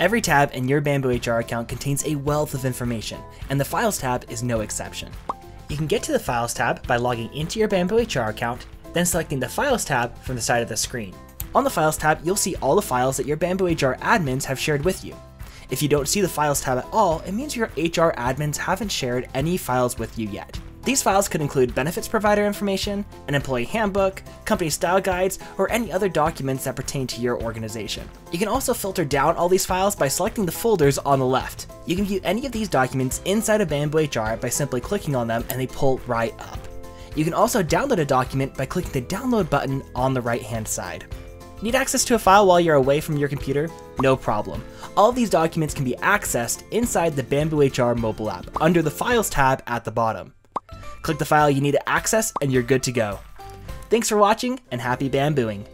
Every tab in your BambooHR account contains a wealth of information, and the Files tab is no exception. You can get to the Files tab by logging into your BambooHR account, then selecting the Files tab from the side of the screen. On the Files tab, you'll see all the files that your BambooHR admins have shared with you. If you don't see the Files tab at all, it means your HR admins haven't shared any files with you yet. These files could include benefits provider information, an employee handbook, company style guides, or any other documents that pertain to your organization. You can also filter down all these files by selecting the folders on the left. You can view any of these documents inside of BambooHR by simply clicking on them and they pull right up. You can also download a document by clicking the download button on the right hand side. Need access to a file while you're away from your computer? No problem. All these documents can be accessed inside the BambooHR mobile app under the Files tab at the bottom. Click the file you need to access and you're good to go. Thanks for watching and happy bambooing!